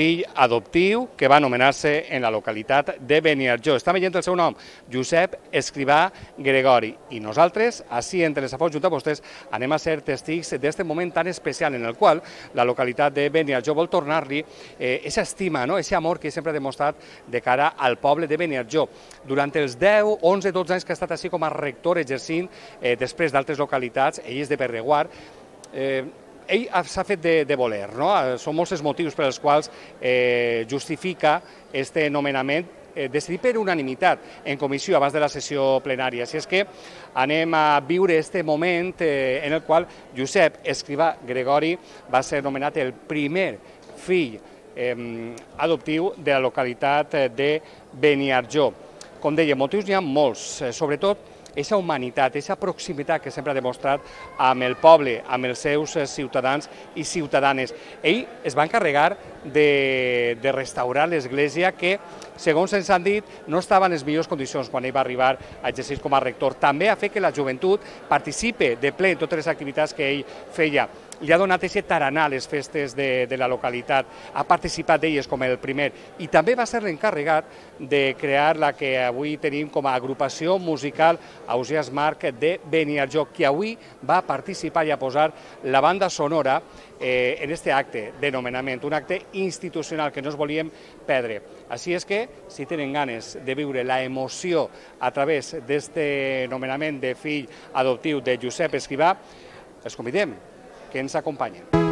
fill adoptiu que va anomenar-se en la localitat de Beniarjó. Està veient el seu nom, Josep Escrivà Gregori. I nosaltres, així entre les afons junt a vostès, anem a ser testigs d'aquest moment tan especial en el qual la localitat de Beniarjó vol tornar-li eh, esa estima, no? ese amor que sempre ha demostrat de cara al poble de Beniarjó. Durant els 10, 11, 12 anys que ha estat així com a rector exercint, eh, després d'altres localitats, ell és de Perreguar, eh, ell s'ha fet de, de voler, no? són molts els motius per als quals eh, justifica este nomenament eh, decidit per unanimitat en comissió abans de la sessió plenària. Si és que anem a viure este moment eh, en el qual Josep Escrivà Gregori va ser nomenat el primer fill eh, adoptiu de la localitat de Beniarjó. Com deia, motius n'hi ha molts, eh, sobretot aquesta humanitat, aquesta proximitat que sempre ha demostrat amb el poble, amb els seus eh, ciutadans i ciutadanes. Ell es va encarregar de, de restaurar l'església que, segons ens han dit, no estava en les millors condicions quan ell va arribar a exercir com a rector. També ha fet que la joventut participe de ple en totes les activitats que ell feia li ha donat aquest taranà a les festes de, de la localitat, ha participat d'elles com el primer. I també va ser l'encarregat de crear la que avui tenim com a agrupació musical Ausias Marc de Beniarjó, que avui va participar i a posar la banda sonora eh, en este acte de nomenament, un acte institucional que no es volíem perdre. Així és que, si tenen ganes de viure la emoció a través d'aquest nomenament de fill adoptiu de Josep Escrivà, els convidem que ens acompanyen.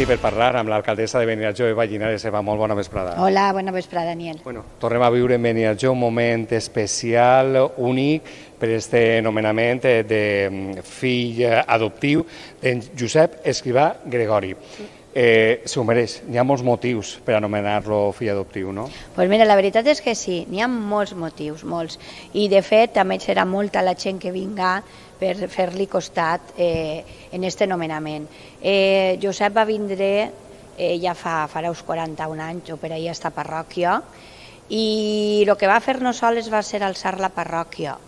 Així per parlar amb l'alcaldessa de Beniarjó, Eva Llinares. Eva, molt bona vesprada. Hola, bona vesprada, Daniel. Bueno, tornem a viure en Beniarjó un moment especial, únic, per este nomenament de mm, fill adoptiu d'en Josep Escrivà Gregori. Eh, S'ho mereix, hi ha molts motius per anomenar-lo fill adoptiu, no? Pues mira, la veritat és que sí, n'hi ha molts motius, molts. I de fet també serà molta la gent que vinga per fer-li costat eh, en este nomenament. Eh, Josep va vindre eh, ja fa, farà uns 41 anys, o per ahir a esta parròquia, i el que va fer no sols va ser alçar la parròquia,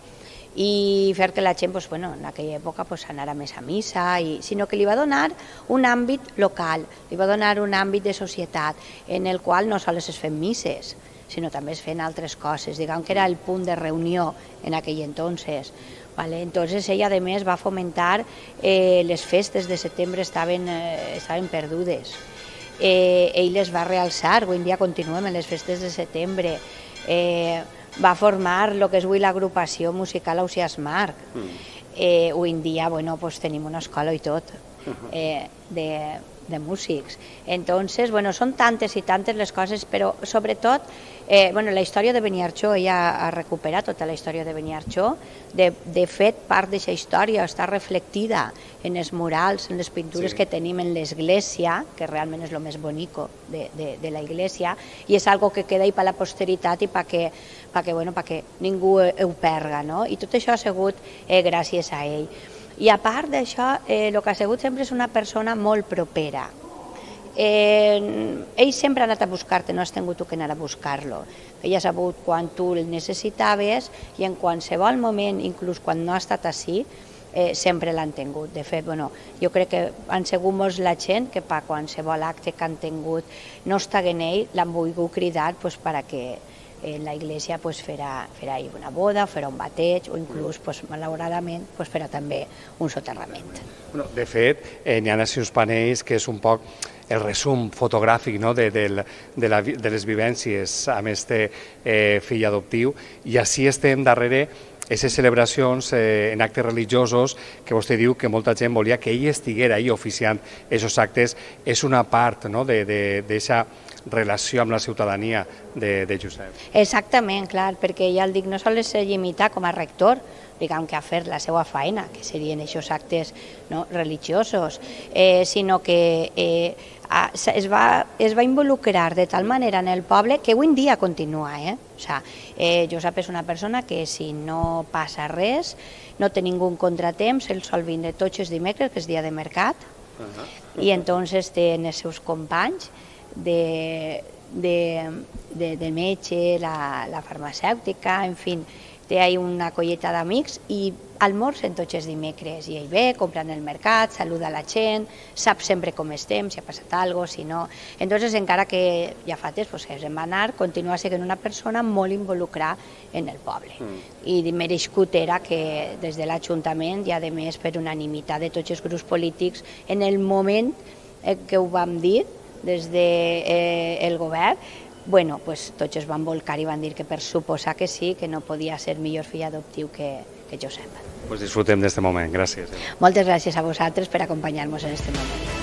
i fer que la gent, pues, bueno, en aquella època pues, anara més a missa, i, sinó que li va donar un àmbit local, li va donar un àmbit de societat en el qual no sols es fem misses, sinó també es feien altres coses, diguem que era el punt de reunió en aquell entonces. ¿Vale? Entonces ella además va a fomentar eh, les festes de setembre estaven, eh, estaven perdudes. Eh, ell les va realçar, avui en dia continuem en les festes de setembre. Eh, va formar el que és avui l'agrupació musical Ausias Marc. Mm. Eh, avui en dia bueno, pues, tenim una escola i tot eh, de, de músics. Entonces, bueno, són tantes i tantes les coses, però sobretot Eh, bueno, la història de Beniarxó, ja ha recuperat tota la història de Beniarxó. De, de fet, part d'aquesta història està reflectida en els murals, en les pintures sí. que tenim en l'església, que realment és el més bonico de, de, de la iglesia, i és algo que queda ahí per la posteritat i perquè pa que, bueno, pa que ningú ho perga. No? I tot això ha sigut eh, gràcies a ell. I a part d'això, eh, el que ha sigut sempre és una persona molt propera, eh, ell sempre ha anat a buscar-te, no has tingut que anar a buscar-lo. Ell ha sabut quan tu el necessitaves i en qualsevol moment, inclús quan no ha estat així, eh, sempre l'han tingut. De fet, bueno, jo crec que han sigut molts la gent que per qualsevol acte que han tingut no està en ell, l'han volgut cridar pues, per a que en la iglesia pues, farà, farà una boda, farà un bateig o inclús, pues, malauradament, pues, farà també un soterrament. Bueno, de fet, eh, n'hi ha els panells que és un poc el resum fotogràfic no, de, de, de, la, de les vivències amb este eh, fill adoptiu i així estem darrere aquestes celebracions eh, en actes religiosos que vostè diu que molta gent volia que ell estiguera ahí oficiant aquests actes, és una part no, d'aquesta relació amb la ciutadania de, de Josep. Exactament, clar, perquè ja el dic, no sols se limita com a rector, diguem que a fer la seva feina, que serien aquests actes no, religiosos, eh, sinó que eh, es, va, es va involucrar de tal manera en el poble que avui en dia continua. Eh? O sea, eh, Josep és una persona que si no passa res, no té ningú contratemps, el sol vindre tots els dimecres, que és dia de mercat, uh -huh. i entonces té els seus companys de, de, de, de metge, la, la farmacèutica, en fi, té ahí una colleta d'amics i almorzen tots els dimecres i ell ve, compra en el mercat, saluda la gent, sap sempre com estem, si ha passat alguna cosa, si no... Entonces, encara que ja fa temps pues, que se'n va anar, continua sent una persona molt involucrada en el poble. Mm. I mereixcut era que des de l'Ajuntament, i a més per unanimitat de tots els grups polítics, en el moment que ho vam dir, des del de, eh, el govern, bueno, pues, tots es van volcar i van dir que per suposar que sí, que no podia ser millor fill adoptiu que, que Josep. Pues disfrutem d'aquest moment, gràcies. Moltes gràcies a vosaltres per acompanyar-nos en aquest moment.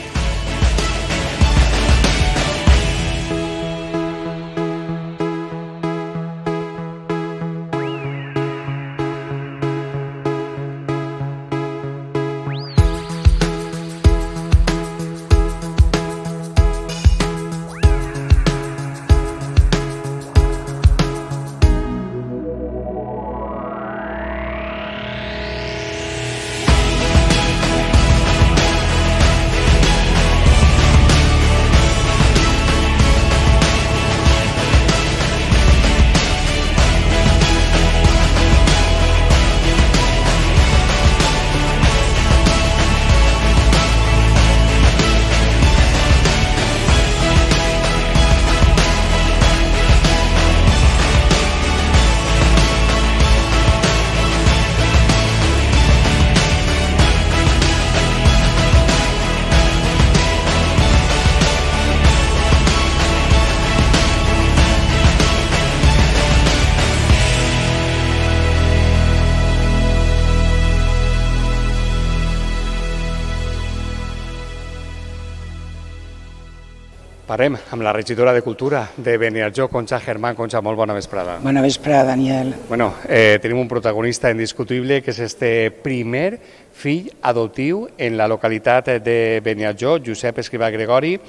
Parem amb la regidora de Cultura de Beniarjó, Concha Germán. Concha, molt bona vesprada. Bona vesprada, Daniel. Bueno, eh, tenim un protagonista indiscutible que és este primer fill adoptiu en la localitat de Beniarjó, Josep Escrivà Gregori.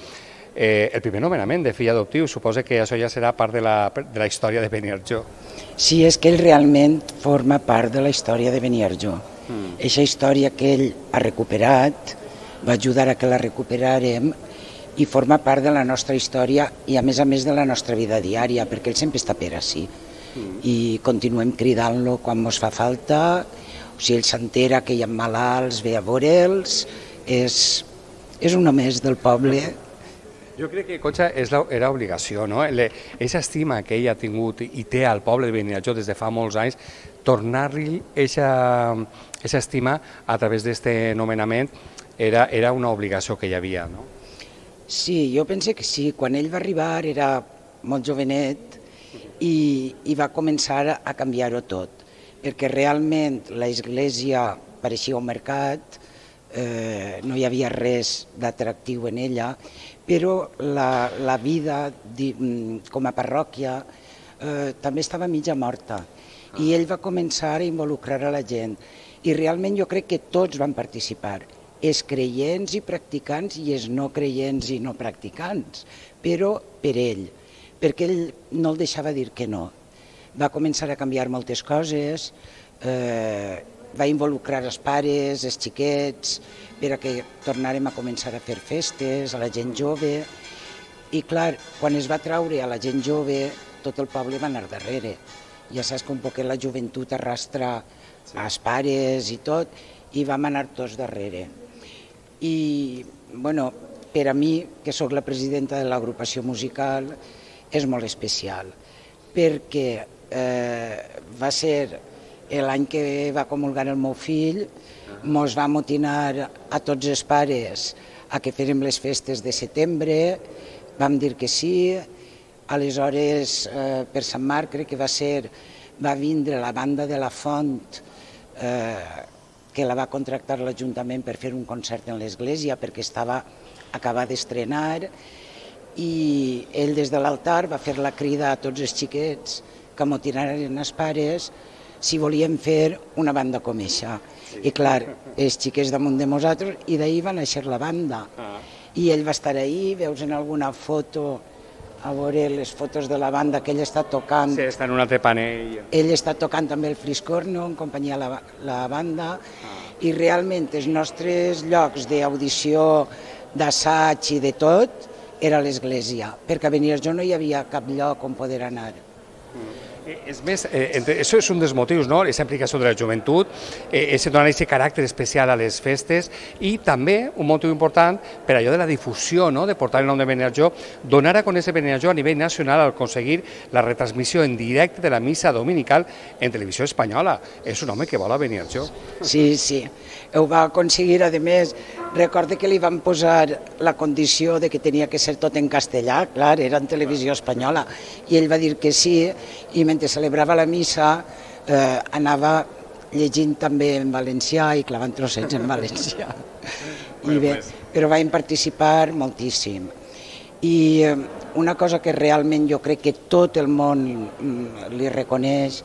Eh, el primer nomenament de fill adoptiu, suposa que això ja serà part de la, de la història de Beniarjó. Sí, és que ell realment forma part de la història de Beniarjó. Mm. Eixa història que ell ha recuperat, va ajudar a que la recuperarem i forma part de la nostra història i a més a més de la nostra vida diària, perquè ell sempre està per així. Mm. I continuem cridant-lo quan ens fa falta, o si ell s'entera que hi ha malalts, ve a veure'ls, és, és un més del poble. Jo crec que Conxa és la, era obligació, no? Aquesta estima que ell ha tingut i té al poble de Beniatjó des de fa molts anys, tornar-li aquesta estima a través d'aquest nomenament era, era una obligació que hi havia, no? Sí, jo pense que sí. Quan ell va arribar era molt jovenet i, i va començar a canviar-ho tot, perquè realment l'església pareixia un mercat, eh, no hi havia res d'atractiu en ella, però la, la vida di, mm, com a parròquia eh, també estava mitja morta. I ell va començar a involucrar a la gent. I realment jo crec que tots van participar és creients i practicants i és no creients i no practicants, però per ell, perquè ell no el deixava dir que no. Va començar a canviar moltes coses, eh, va involucrar els pares, els xiquets, per a que tornàrem a començar a fer festes, a la gent jove. I clar, quan es va traure a la gent jove, tot el poble va anar darrere. Ja saps que un poquet la joventut arrastra sí. als pares i tot, i vam anar tots darrere. I, bueno, per a mi, que sóc la presidenta de l'agrupació musical, és molt especial, perquè eh, va ser l'any que va comulgar el meu fill, mos va motinar a tots els pares a que fèrem les festes de setembre, vam dir que sí, aleshores eh, per Sant Marc crec que va ser, va vindre la banda de la Font, eh, que la va contractar l'Ajuntament per fer un concert en l'església perquè estava acabat d'estrenar i ell des de l'altar va fer la crida a tots els xiquets que motinaren els pares si volíem fer una banda com això. Sí. I clar, els xiquets damunt de nosaltres i d'ahir va néixer la banda. Ah. I ell va estar ahir, veus en alguna foto a veure les fotos de la banda que ell està tocant. Sí, està en un altre panell. Ell està tocant també el Friscorno, en companyia de la, la banda, ah. i realment els nostres llocs d'audició, d'assaig i de tot, era l'església, perquè a Beniarjó no hi havia cap lloc on poder anar. Mm. Eh, és més, eh, això és un dels motius, no? aquesta implicació de la joventut, eh, és donar aquest caràcter especial a les festes i també un motiu important per allò de la difusió, no? de portar el nom de Benejó, donar a conèixer Benejó a nivell nacional al aconseguir la retransmissió en directe de la missa dominical en televisió espanyola. És un home que vol a Benejó. Sí, sí, ho va aconseguir, a més, Recorde que li van posar la condició de que tenia que ser tot en castellà, clar, era en televisió espanyola, i ell va dir que sí, i mentre celebrava la missa eh, anava llegint també en valencià i clavant trossets en valencià. I bé, però vam participar moltíssim. I eh, una cosa que realment jo crec que tot el món mm, li reconeix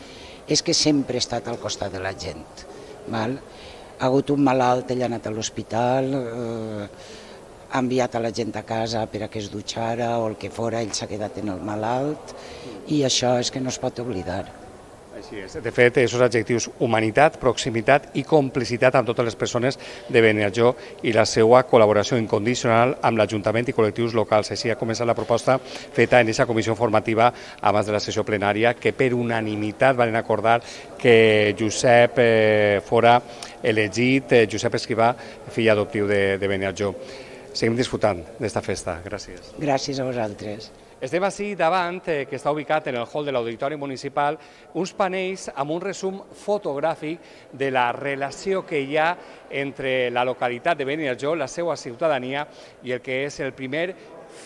és que sempre ha estat al costat de la gent. Val? Ha hagut un malalt, ell ha anat a l'hospital, eh, ha enviat a la gent a casa per a que es dutxara o el que fora, ell s'ha quedat en el malalt i això és que no es pot oblidar. Així és. De fet, aquests adjectius humanitat, proximitat i complicitat amb totes les persones de Beniarjó i la seva col·laboració incondicional amb l'Ajuntament i col·lectius locals. Així ha començat la proposta feta en aquesta comissió formativa abans de la sessió plenària que per unanimitat van acordar que Josep eh, fora elegit, eh, Josep Escrivà, fill adoptiu de, de Beniarjó. Seguim disfrutant d'esta festa. Gràcies. Gràcies a vosaltres. Estem així davant, eh, que està ubicat en el hall de l'Auditori Municipal, uns panells amb un resum fotogràfic de la relació que hi ha entre la localitat de Beniarjó, la seva ciutadania, i el que és el primer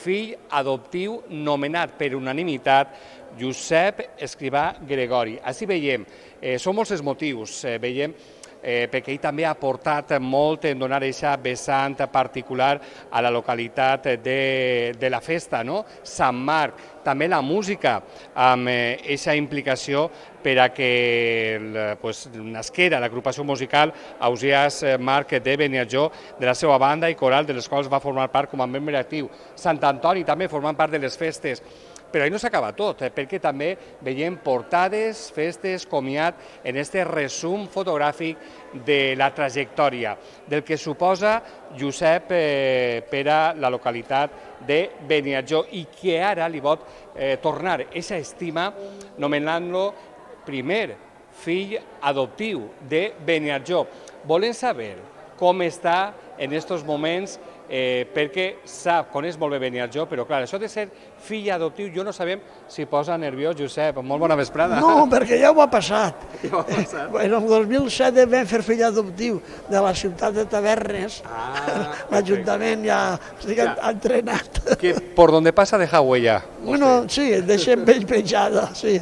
fill adoptiu nomenat per unanimitat Josep Escrivà Gregori. Així veiem, eh, són molts els motius, eh, veiem eh, perquè ell també ha aportat molt en donar aquesta vessant particular a la localitat de, de la festa, no? Sant Marc, també la música, amb aquesta eh, implicació per a que pues, nasquera l'agrupació musical Ausiàs eh, Marc de Beniatjó, de la seva banda i coral, de les quals va formar part com a membre actiu. Sant Antoni també formant part de les festes però ahí no s'acaba tot, eh, perquè també veiem portades, festes, comiat en este resum fotogràfic de la trajectòria, del que suposa Josep eh, per a la localitat de Beniatjó i que ara li pot eh, tornar aquesta estima nomenant-lo primer fill adoptiu de Beniatjó. Volem saber com està en aquests moments eh, perquè sap, coneix molt bé Beniarjó, però clar, això de ser fill adoptiu, jo no sabem si posa nerviós, Josep, molt bona vesprada. No, perquè ja ho ha passat. Ja ho ha passat. En el 2007 vam fer fill adoptiu de la ciutat de Tavernes, ah, l'Ajuntament ja estic ja. entrenat. Que por donde pasa deja huella. Bueno, sí, deixem pell penjada, sí.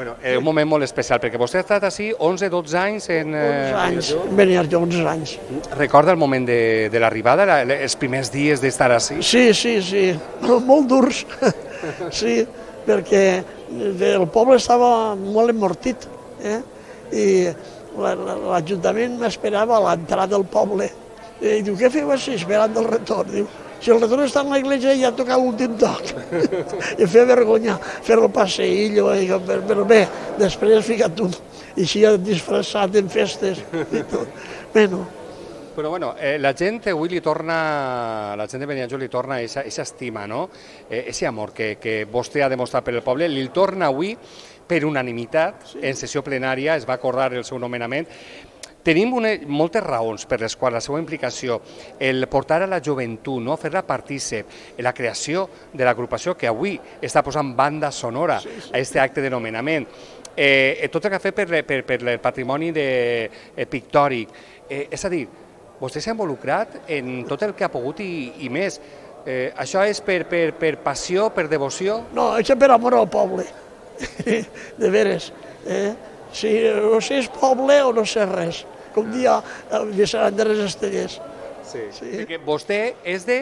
Bueno, és un moment molt especial, perquè vostè ha estat així 11-12 anys en... 11 eh, anys, en Beniarjó, 11 anys. Recorda el moment de, de l'arribada, els primers dies d'estar així? Sí, sí, sí, molt durs, sí, perquè el poble estava molt emmortit, eh? i l'Ajuntament m'esperava a l'entrada del poble. I diu, què feu així, esperant el retorn? Diu, si el retorn està en l'església ja toca l'últim toc. I feia vergonya fer el passeillo, però bé, després fica't tu i així disfressat en festes i tot. Bueno, Però bueno, eh, la gent avui li torna, la gent de Beniatjó li torna aquesta estima, no? Eh, ese amor que, que vostè ha demostrat per el poble, li torna avui per unanimitat, sí. en sessió plenària es va acordar el seu nomenament. Tenim una, moltes raons per les quals la seva implicació, el portar a la joventut, no? fer-la partícip la creació de l'agrupació que avui està posant banda sonora sí, sí. a aquest acte de nomenament, eh, tot el que ha fet per, per, per el patrimoni de, eh, pictòric, eh, és a dir, vostè s'ha involucrat en tot el que ha pogut i, i més. Eh, això és per, per, per passió, per devoció? no, això per amor al poble, de veres. Eh? Si no sé és poble o no sé res, com dia el Sant Andrés Estellers, Sí. Sí. Perquè vostè és de...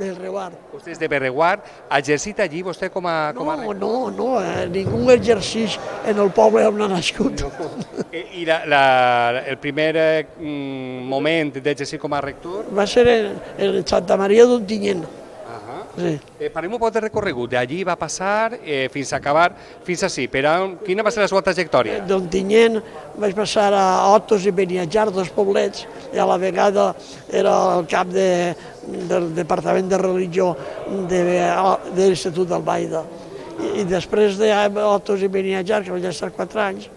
del Reguard. Vostè és de Berreguard, ha exercit allí vostè com a... Com a... No, no, no, eh, ningú exercix en el poble on ha nascut. Eh, I la, la, el primer eh, mm, moment d'exercir com a rector? Va ser en, en Santa Maria d'Ontinyent. Sí. eh, Parlem un poc de recorregut. D'allí va passar eh, fins a acabar, fins ací. Per on, quina va ser la seva trajectòria? D'Ontinyent vaig passar a Otos i Beniatjar, dos poblets, i a la vegada era el cap de, del Departament de Religió de, de l'Institut d'Albaida. I, I després de Otos i Beniatjar, que vaig estar quatre anys,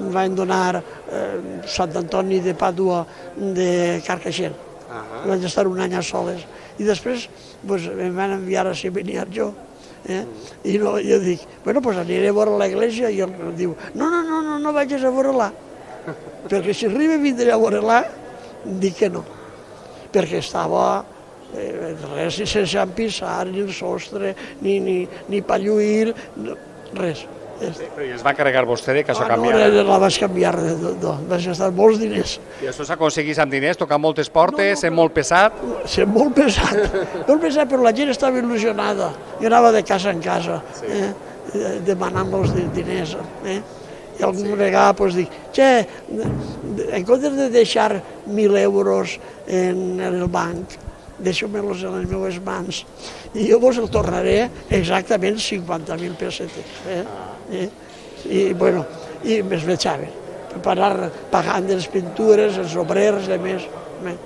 van donar eh, Sant Antoni de Pàdua de Carcaixent. Uh Vaig estar un any a soles. I després pues, em van enviar a Beniarjó. Eh? I no, jo dic, bueno, pues aniré a veure l'església, i ell diu, no, no, no, no, no vagis a veure-la, perquè si arriba vindré a veure-la, dic que no, perquè estava eh, res sense empissar, ni el sostre, ni, ni, ni pa lluir, no, res. Però i es va carregar vostè de que això Ah, no, canviara. la vaig canviar, de, de, vaig gastar molts diners. I això s'aconseguís amb diners, tocar moltes portes, ser molt pesat. ser molt pesat, molt pesat, però la gent estava il·lusionada. Jo anava de casa en casa, eh, eh, demanant-los diners. Eh? I algun vegada pues, dic, che, en comptes de deixar mil euros en, en el banc, deixo-me'ls en les meves mans i jo vos el tornaré exactament 50.000 pessetes. Eh? Eh? I, bueno, i més vejaven per anar pagant les pintures, els obrers, i més. Eh?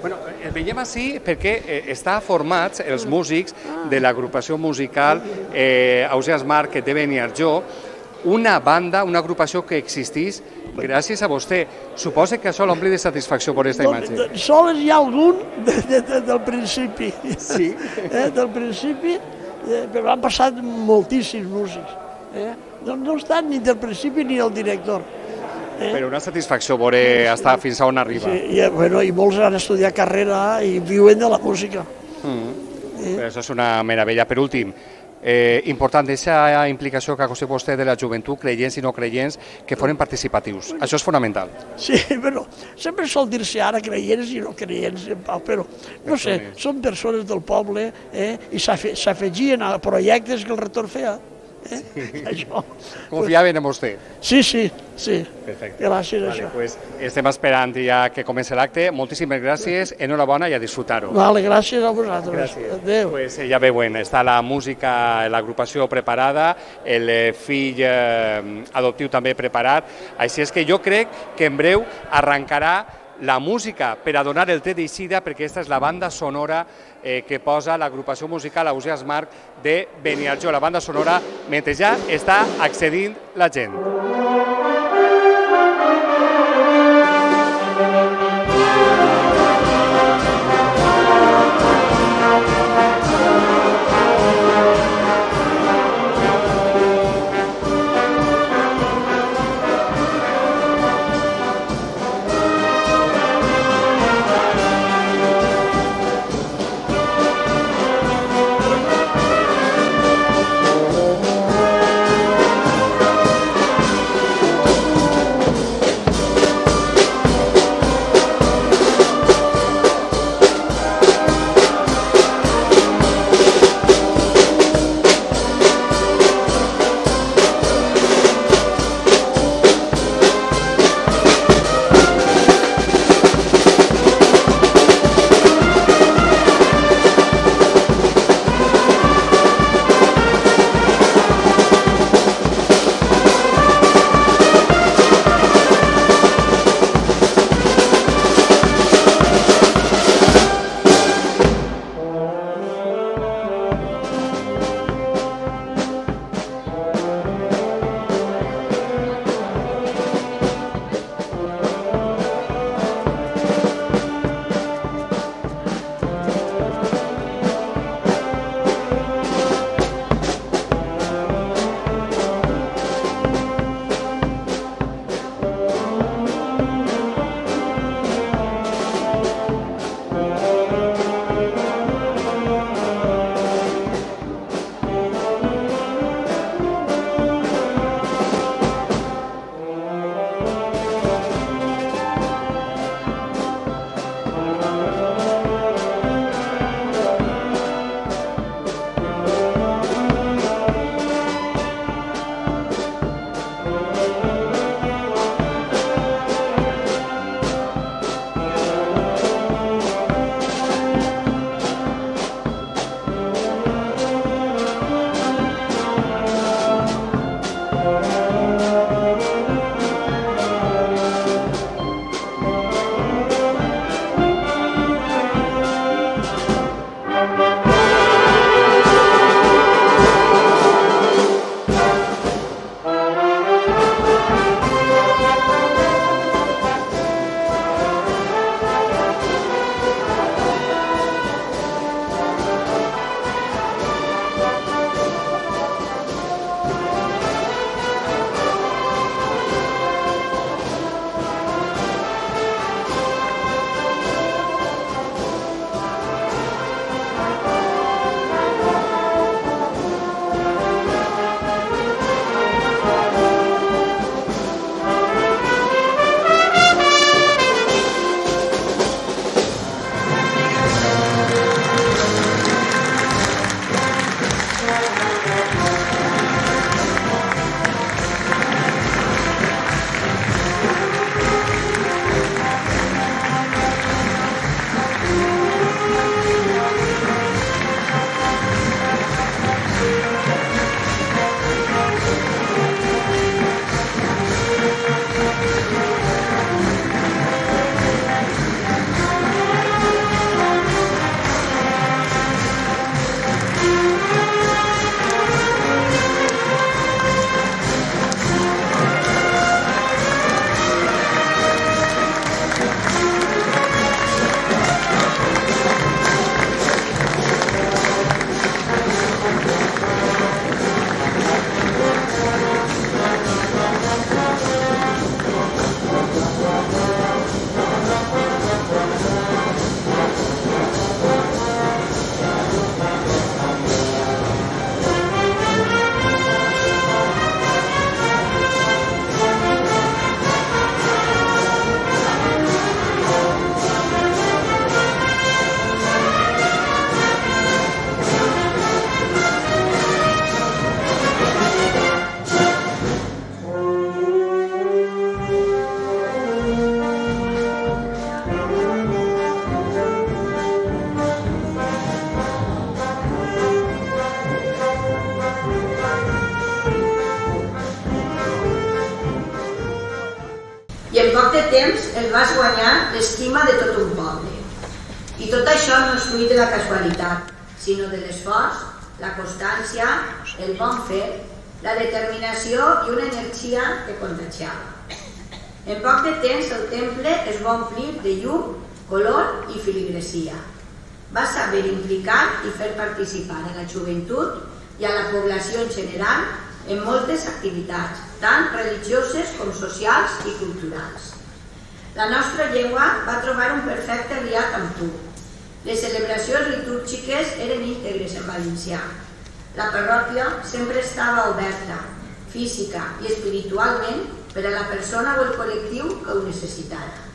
Bueno, el veiem així perquè eh, està formats els músics de l'agrupació musical eh, Ausias Marc de Beniarjó, una banda, una agrupació que existís gràcies a vostè. Suposa que això l'ompli de satisfacció per aquesta imatge. No, sols hi ha algun de, de, de, del principi. Sí. Eh, del principi, eh, però han passat moltíssims músics. Eh? No, no estan ni del principi ni el director. Però una satisfacció veure estar fins a on arriba. Sí, i, eh, bueno, I molts han estudiat carrera i viuen de la música. Però això és una meravella. Per últim, eh, important aquesta implicació que ha aconseguit vostè de la joventut, creients i no creients, que foren participatius. Això és fonamental. Sí, però sempre sol dir-se ara creients i no creients, en Pau, però no sé, són persones del poble eh, i s'afe- s'afegien a projectes que el rector feia. Eh? Això. Confiaven en vostè. Sí, sí, sí. Perfecte. Gràcies a Vale, això. pues, estem esperant ja que comenci l'acte. Moltíssimes gràcies, enhorabona i a disfrutar-ho. Vale, gràcies a vosaltres. Adéu. Pues eh, ja veuen, està la música, l'agrupació preparada, el eh, fill eh, adoptiu també preparat, així és que jo crec que en breu arrencarà la música per a donar el tret d'eixida, perquè aquesta és la banda sonora eh, que posa l'agrupació musical Ausias Marc de Beniarjó, la banda sonora, mentre ja està accedint la gent. Vas guanyar l'estima de tot un poble. I tot això no és fruit de la casualitat, sinó de l'esforç, la constància, el bon fer, la determinació i una energia que contagiava. En poc de temps el temple es va omplir de llum, color i filigresia. Va saber implicar i fer participar a la joventut i a la població en general en moltes activitats, tant religioses com socials i culturals. La nostra llengua va trobar un perfecte aliat amb tu. Les celebracions litúrgiques eren íntegres en valencià. La parròquia sempre estava oberta, física i espiritualment, per a la persona o el col·lectiu que ho necessitara.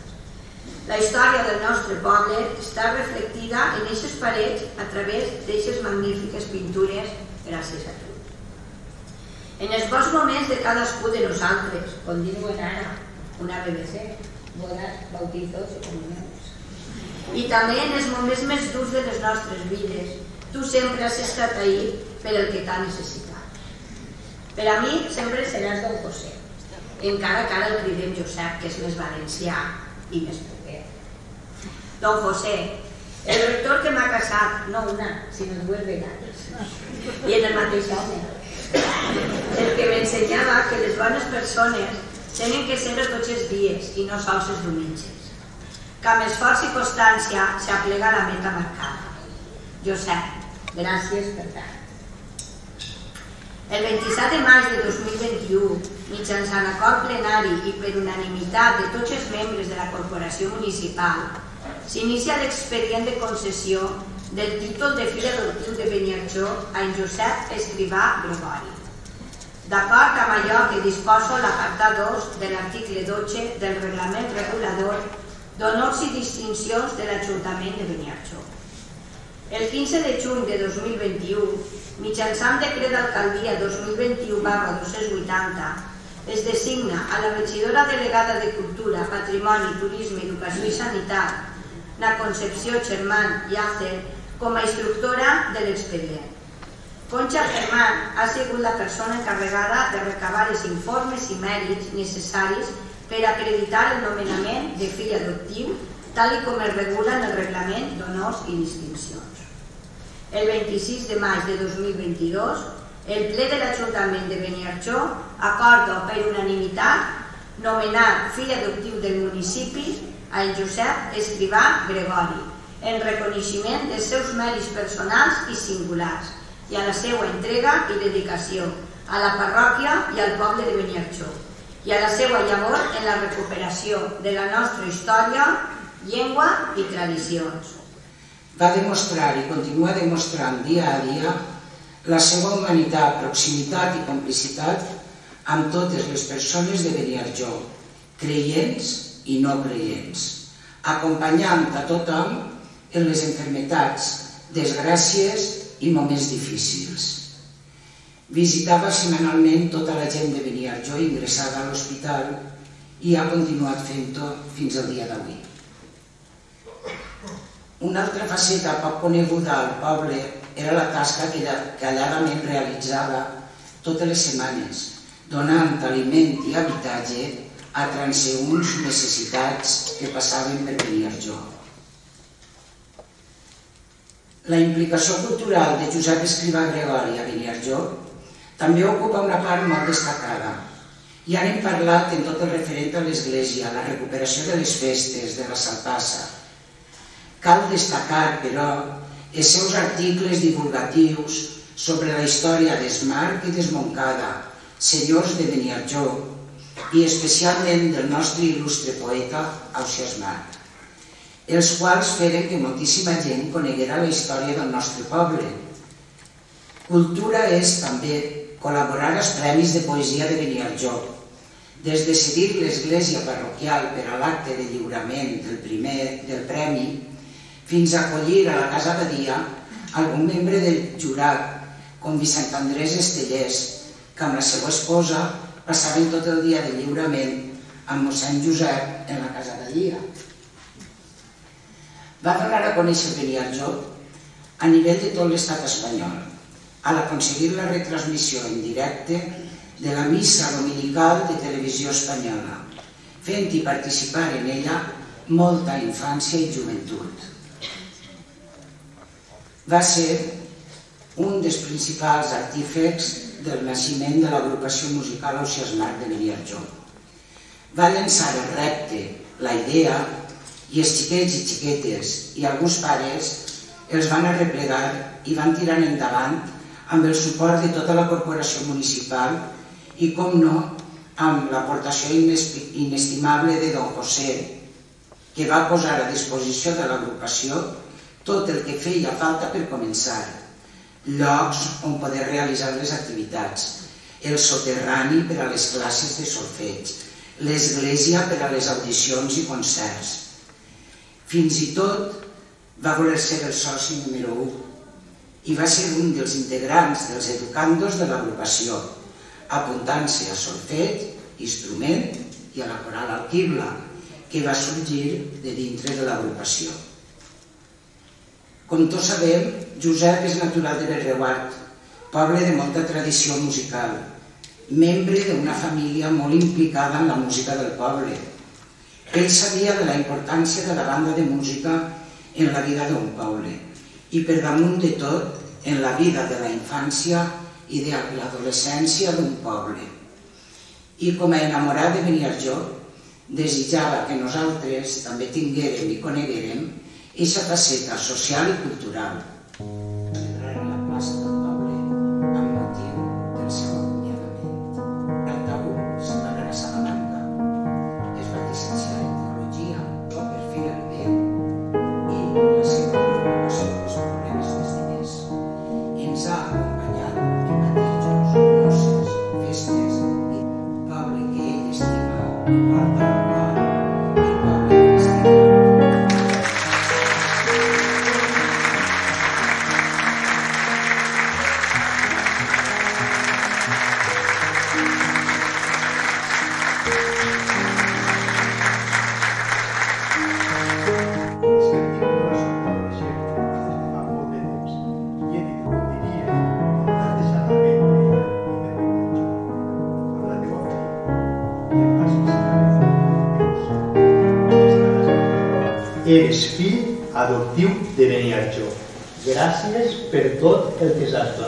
La història del nostre poble està reflectida en aquestes parets a través d'aquestes magnífiques pintures gràcies a tu. En els bons moments de cadascú de nosaltres, com diuen ara, una BBC, bodas, bautizos i comunions. I també en els moments més durs de les nostres vides, tu sempre has estat ahí per el que t'ha necessitat. Per a mi sempre seràs Don José, encara que ara el cridem Josep, que és més valencià i més proper. Don José, el rector que m'ha casat, no una, sinó dues vegades, i en el mateix home el que m'ensenyava que les bones persones tenen que ser tots els dies i no sols els diumenges. Que amb esforç i constància s'aplega la meta marcada. Josep, gràcies per tant. El 27 de maig de 2021, mitjançant acord plenari i per unanimitat de tots els membres de la Corporació Municipal, s'inicia l'expedient de concessió del títol de fill adoptiu de Beniarjó a en Josep Escrivà Gregori. D'acord amb allò que disposa l'apartat 2 de l'article 12 del reglament regulador d'honors i distincions de l'Ajuntament de Beniarjó. El 15 de juny de 2021, mitjançant decret d'alcaldia 2021 280, es designa a la regidora delegada de Cultura, Patrimoni, Turisme, Educació i Sanitat, la Concepció Germán Yacer, com a instructora de l'expedient. Concha Germán ha sigut la persona encarregada de recabar els informes i mèrits necessaris per acreditar el nomenament de fill adoptiu, tal com es regula en el reglament d'honors i distincions. El 26 de maig de 2022, el ple de l'Ajuntament de Beniarjó acorda per unanimitat nomenar fill adoptiu del municipi a en Josep Escrivà Gregori, en reconeixement dels seus mèrits personals i singulars i a la seva entrega i dedicació a la parròquia i al poble de Beniarjó i a la seva llavor en la recuperació de la nostra història, llengua i tradicions. Va demostrar i continua demostrant dia a dia la seva humanitat, proximitat i complicitat amb totes les persones de Beniarjó, creients i no creients, acompanyant a tothom en les enfermetats, desgràcies i moments difícils. Visitava setmanalment tota la gent de Beniarjó ingressada a l'hospital i ha continuat fent-ho fins al dia d'avui. Una altra faceta poc coneguda al poble era la tasca que calladament realitzava totes les setmanes, donant aliment i habitatge a transeunts necessitats que passaven per Beniarjó. La implicació cultural de Josep Escrivà Gregori a Beniarjó també ocupa una part molt destacada. Ja n'hem parlat en tot el referent a l'Església, la recuperació de les festes, de la Salpassa. Cal destacar, però, els seus articles divulgatius sobre la història d'Esmarc i d'Esmoncada, senyors de Beniarjó, i especialment del nostre il·lustre poeta Ausias Marc els quals feren que moltíssima gent coneguera la història del nostre poble. Cultura és també col·laborar als Premis de Poesia de Beniarjó, des de cedir l'església parroquial per a l'acte de lliurament del primer del premi, fins a acollir a la Casa Badia algun membre del jurat, com Vicent Andrés Estellers, que amb la seva esposa passaven tot el dia de lliurament amb mossèn Josep en la Casa Badia va donar a conèixer Beniarjó a nivell de tot l'estat espanyol, al aconseguir la retransmissió en directe de la missa dominical de televisió espanyola, fent-hi participar en ella molta infància i joventut. Va ser un dels principals artífecs del naixement de l'agrupació musical Ausiasmar de Beniarjó. Va llançar el repte, la idea, i els xiquets i xiquetes i alguns pares els van arreplegar i van tirar endavant amb el suport de tota la corporació municipal i, com no, amb l'aportació inestimable de don José, que va posar a disposició de l'agrupació tot el que feia falta per començar, llocs on poder realitzar les activitats, el soterrani per a les classes de solfeig, l'església per a les audicions i concerts. Fins i tot va voler ser el soci número 1 i va ser un dels integrants dels educandos de l'agrupació, apuntant-se a solfeig, instrument i a la coral alquibla, que va sorgir de dintre de l'agrupació. Com tots sabem, Josep és natural de Berreuat, poble de molta tradició musical, membre d'una família molt implicada en la música del poble. Ell sabia de la importància de la banda de música en la vida d'un poble i per damunt de tot en la vida de la infància i de l'adolescència d'un poble. I com a enamorat de Beniarjó, desitjava que nosaltres també tinguérem i coneguérem aquesta faceta social i cultural. Tot el que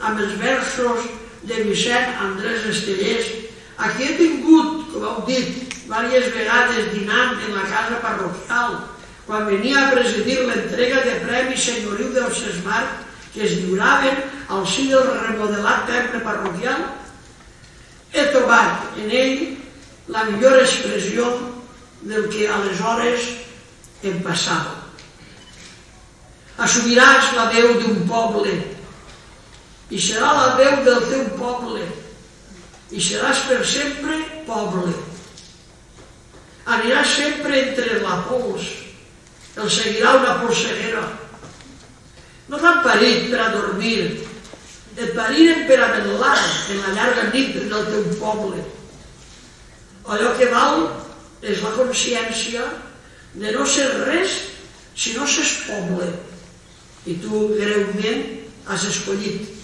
amb els versos de Vicent Andrés Estellers, a qui he tingut, com heu dit, diverses vegades dinant en la casa parroquial, quan venia a presidir l'entrega de premis senyoriu del Sesmar que es lliuraven al si del remodelat temple parroquial, he trobat en ell la millor expressió del que aleshores em passava. Assumiràs la veu d'un poble i serà la veu del teu poble i seràs per sempre poble. Aniràs sempre entre la pols, el seguirà una polseguera. No t'han parit per a dormir, et pariren per a velar en la llarga nit del teu poble. Allò que val és la consciència de no ser res si no s'és poble i tu greument has escollit.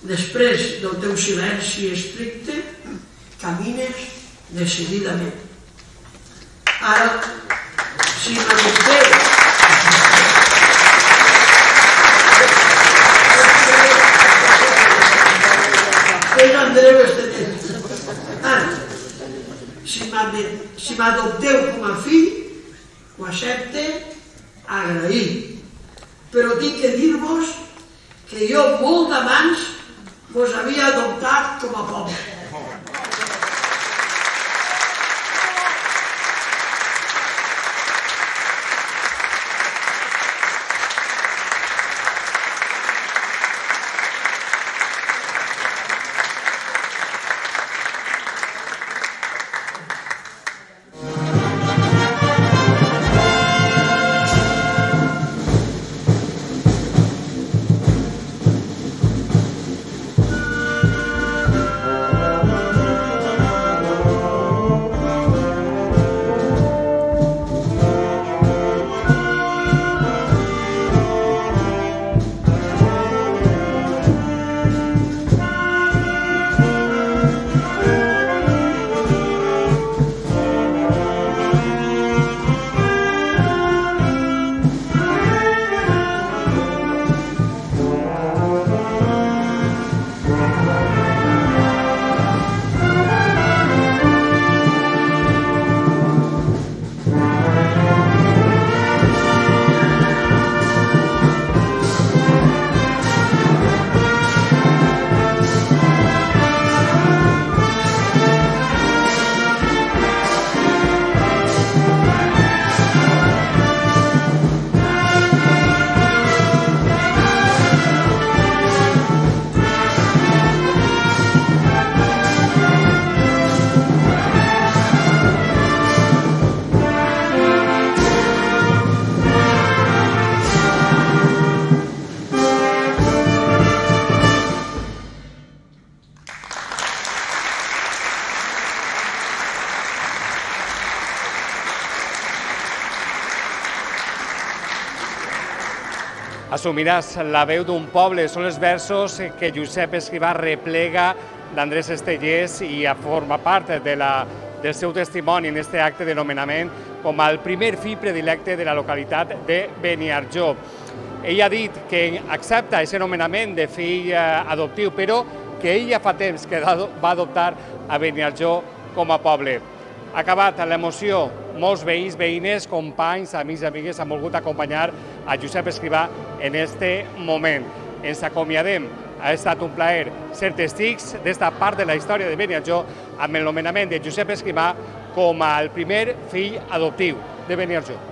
Després del teu silenci estricte, camines decididament. Ara, si és Andreu Estenet. Ara, si m'adopteu Assumiràs la veu d'un poble. Són els versos que Josep Escrivà replega d'Andrés Estellers i forma part de la, del seu testimoni en aquest acte de nomenament com el primer fill predilecte de la localitat de Beniarjó. Ell ha dit que accepta aquest nomenament de fill eh, adoptiu, però que ell ja fa temps que va adoptar a Beniarjó com a poble. Acabat l'emoció, molts veïns, veïnes, companys, amics i amigues han volgut acompanyar a Josep Escrivà en este moment. Ens acomiadem. Ha estat un plaer ser testics d'esta part de la història de Beniarjó amb el de Josep Escrivà com el primer fill adoptiu de Beniarjó.